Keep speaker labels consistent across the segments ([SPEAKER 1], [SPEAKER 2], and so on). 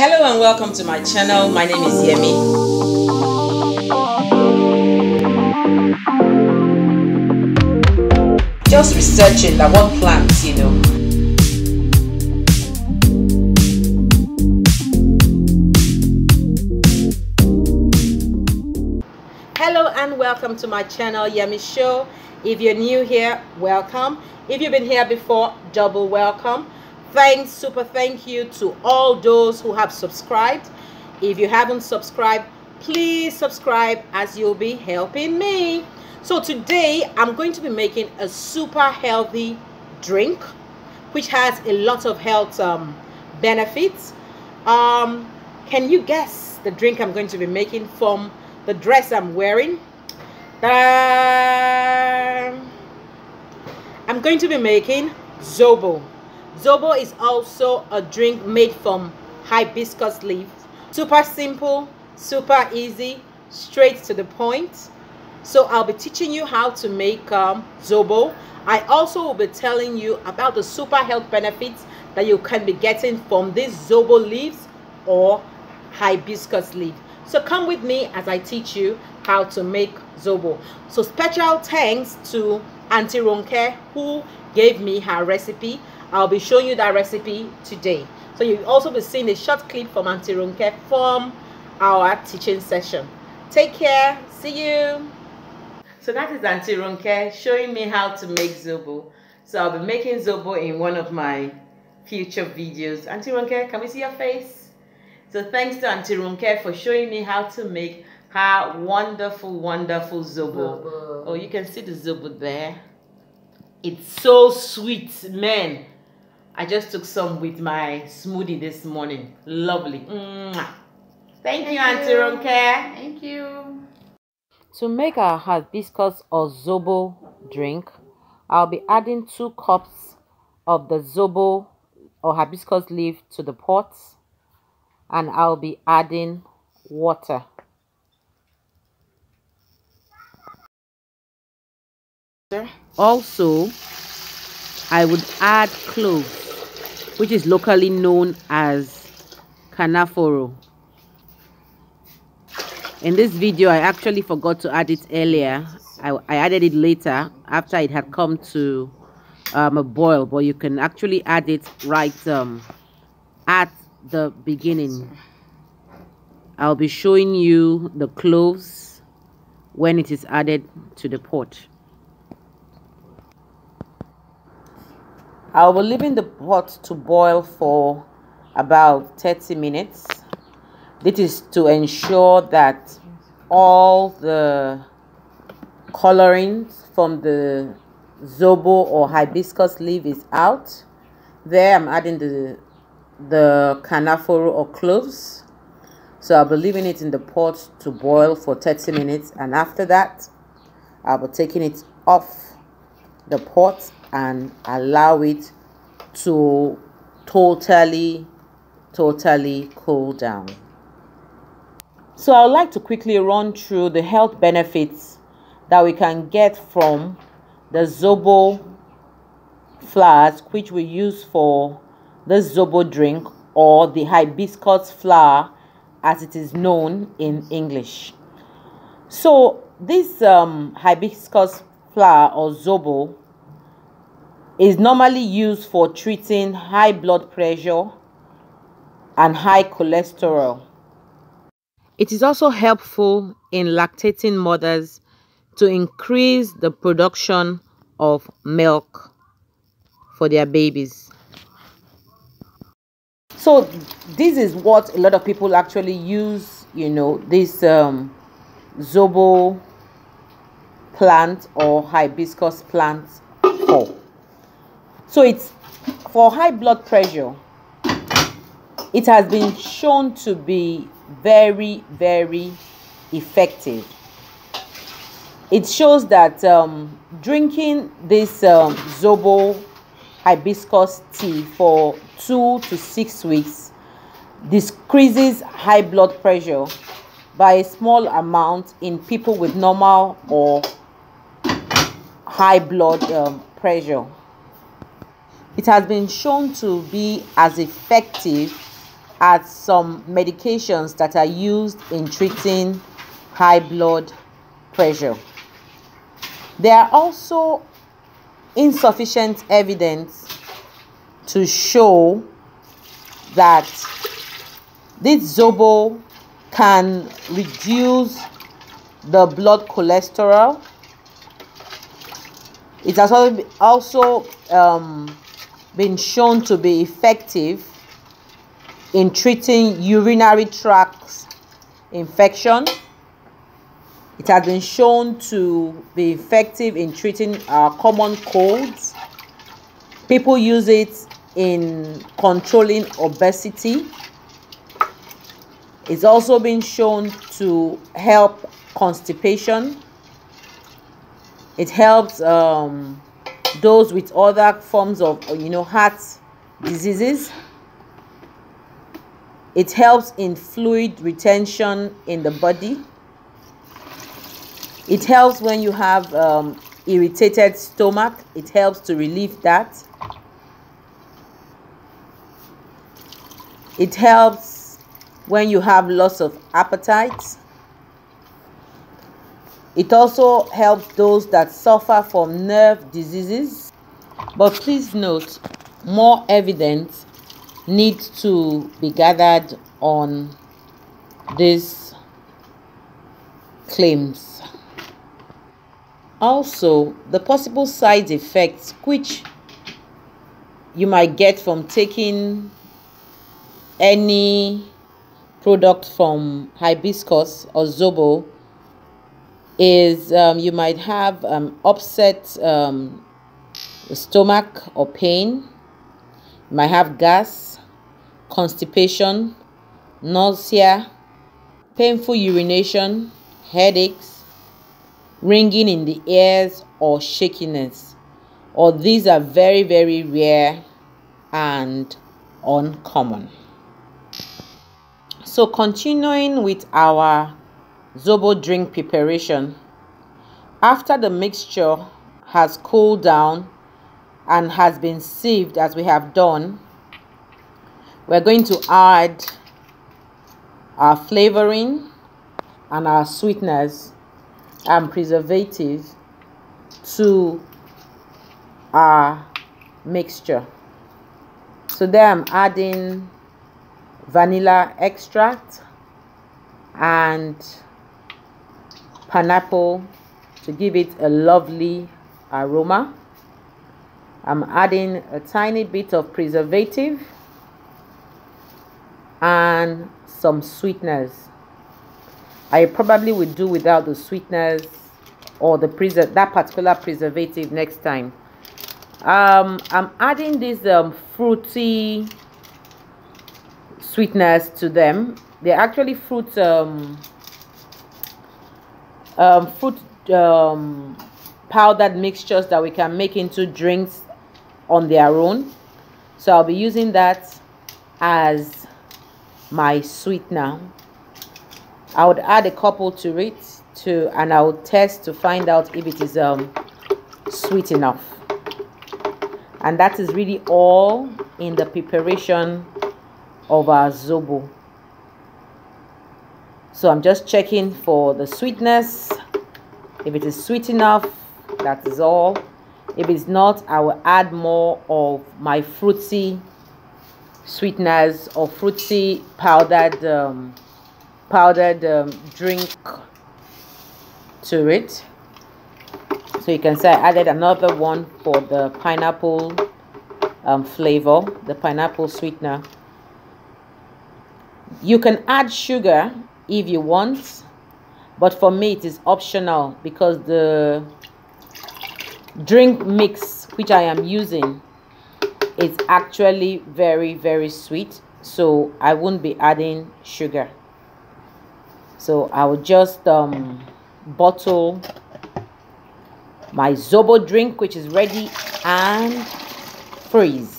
[SPEAKER 1] Hello and welcome to my channel. My name is Yemmie. Just researching that one plant, you know. Hello and welcome to my channel, Yemmie Show. If you're new here, welcome. If you've been here before, double welcome. Thanks, super thank you to all those who have subscribed. If you haven't subscribed, please subscribe as you'll be helping me. So today I'm going to be making a super healthy drink which has a lot of health um, benefits. Um, can you guess the drink I'm going to be making from the dress I'm wearing? I'm going to be making Zobo. Zobo is also a drink made from hibiscus leaves. Super simple, super easy, straight to the point. So I'll be teaching you how to make um, Zobo. I also will be telling you about the super health benefits that you can be getting from these Zobo leaves or hibiscus leaf. So come with me as I teach you how to make Zobo. So special thanks to Auntie Ronke who gave me her recipe. I'll be showing you that recipe today. So you'll also be seeing a short clip from Auntie Ronke from our teaching session. Take care. See you. So that is Auntie Ronke showing me how to make Zobo. So I'll be making Zobo in one of my future videos. Auntie Ronke, can we see your face? So thanks to Auntie Ronke for showing me how to make her wonderful, wonderful Zobo.
[SPEAKER 2] Zobo.
[SPEAKER 1] Oh, you can see the Zobo there. It's so sweet, man. I just took some with my smoothie this morning. Lovely. Mwah. Thank, you, Auntie
[SPEAKER 2] you.
[SPEAKER 1] Ronke.
[SPEAKER 2] Thank you.
[SPEAKER 1] To make our hibiscus or zobo drink, I'll be adding 2 cups of the zobo or hibiscus leaf to the pot and I'll be adding water. Also, I would add cloves, which is locally known as canaforo. In this video, I actually forgot to add it earlier. I, I added it later after it had come to um, a boil, but you can actually add it right um, at the beginning. I'll be showing you the cloves when it is added to the pot. I'll be leaving the pot to boil for about 30 minutes. This is to ensure that all the colorings from the zobo or hibiscus leaf is out. There I'm adding the the canaforo or cloves. So I'll be leaving it in the pot to boil for 30 minutes and after that I'll be taking it off the pot and allow it to totally totally cool down. So I would like to quickly run through the health benefits that we can get from the Zobo flowers which we use for the Zobo drink or the hibiscus flower as it is known in English. So this um, hibiscus flower or Zobo is normally used for treating high blood pressure and high cholesterol. It is also helpful in lactating mothers to increase the production of milk for their babies. So this is what a lot of people actually use, you know, this um, Zobo plant or hibiscus plant for. So it's for high blood pressure. It has been shown to be very, very effective. It shows that um, drinking this um, Zobo hibiscus tea for two to six weeks decreases high blood pressure by a small amount in people with normal or high blood um, pressure. It has been shown to be as effective as some medications that are used in treating high blood pressure. There are also insufficient evidence to show that this zobo can reduce the blood cholesterol. It has also um, been shown to be effective in treating urinary tract infection. It has been shown to be effective in treating uh, common colds. People use it in controlling obesity. It's also been shown to help constipation. It helps um, those with other forms of, you know, heart diseases. It helps in fluid retention in the body. It helps when you have um, irritated stomach. It helps to relieve that. It helps when you have loss of appetite. It also helps those that suffer from nerve diseases. But please note, more evidence needs to be gathered on these claims. Also, the possible side effects which you might get from taking any product from hibiscus or zobo is um, you might have um, upset um, stomach or pain. You might have gas constipation nausea painful urination headaches ringing in the ears or shakiness. Or these are very very rare and uncommon. So continuing with our Zobo drink preparation. After the mixture has cooled down and has been sieved as we have done, we're going to add our flavoring and our sweeteners and preservative to our mixture. So there I'm adding vanilla extract and pineapple to give it a lovely aroma. I'm adding a tiny bit of preservative and some sweeteners. I probably will do without the sweeteners or the preser that particular preservative next time. Um, I'm adding this um, fruity sweetness to them. They're actually fruit um, um, fruit um, powdered mixtures that we can make into drinks on their own. So I'll be using that as my sweetener. I would add a couple to it to and I would test to find out if it is um, sweet enough. And that is really all in the preparation of our zobo. So I'm just checking for the sweetness. If it is sweet enough, that is all. If it's not, I will add more of my fruity sweeteners or fruity powdered um, powdered um, drink to it. So you can say I added another one for the pineapple um, flavor, the pineapple sweetener. You can add sugar if you want but for me it is optional because the drink mix which I am using is actually very very sweet. So I won't be adding sugar. So I will just um, bottle my Zobo drink which is ready and freeze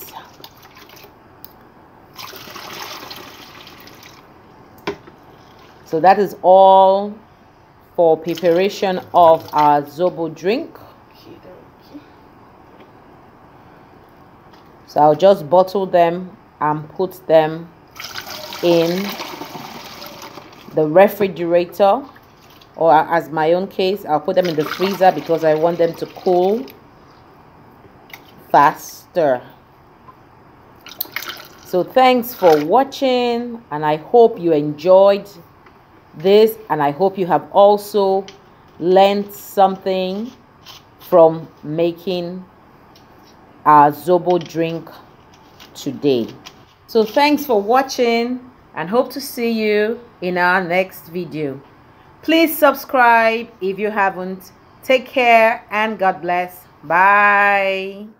[SPEAKER 1] So that is all for preparation of our Zobo drink. So I'll just bottle them and put them in the refrigerator or as my own case I'll put them in the freezer because I want them to cool faster so thanks for watching and I hope you enjoyed this and I hope you have also learned something from making our Zobo drink today. So thanks for watching and hope to see you in our next video. Please subscribe if you haven't. Take care and God bless. Bye.